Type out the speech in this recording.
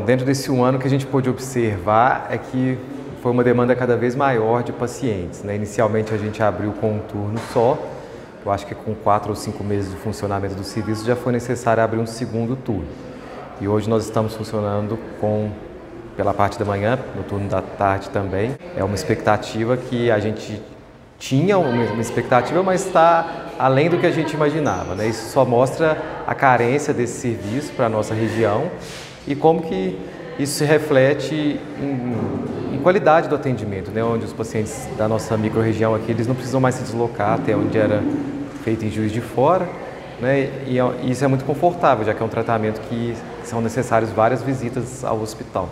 Dentro desse um ano que a gente pôde observar é que foi uma demanda cada vez maior de pacientes. Né? Inicialmente a gente abriu com um turno só, eu acho que com quatro ou cinco meses de funcionamento do serviço já foi necessário abrir um segundo turno. E hoje nós estamos funcionando com pela parte da manhã, no turno da tarde também. É uma expectativa que a gente tinha uma expectativa, mas está além do que a gente imaginava. Né? Isso só mostra a carência desse serviço para a nossa região e como que isso se reflete em, em qualidade do atendimento, né? onde os pacientes da nossa microrregião aqui eles não precisam mais se deslocar até onde era feito em Juiz de Fora, né? e, e isso é muito confortável, já que é um tratamento que são necessárias várias visitas ao hospital.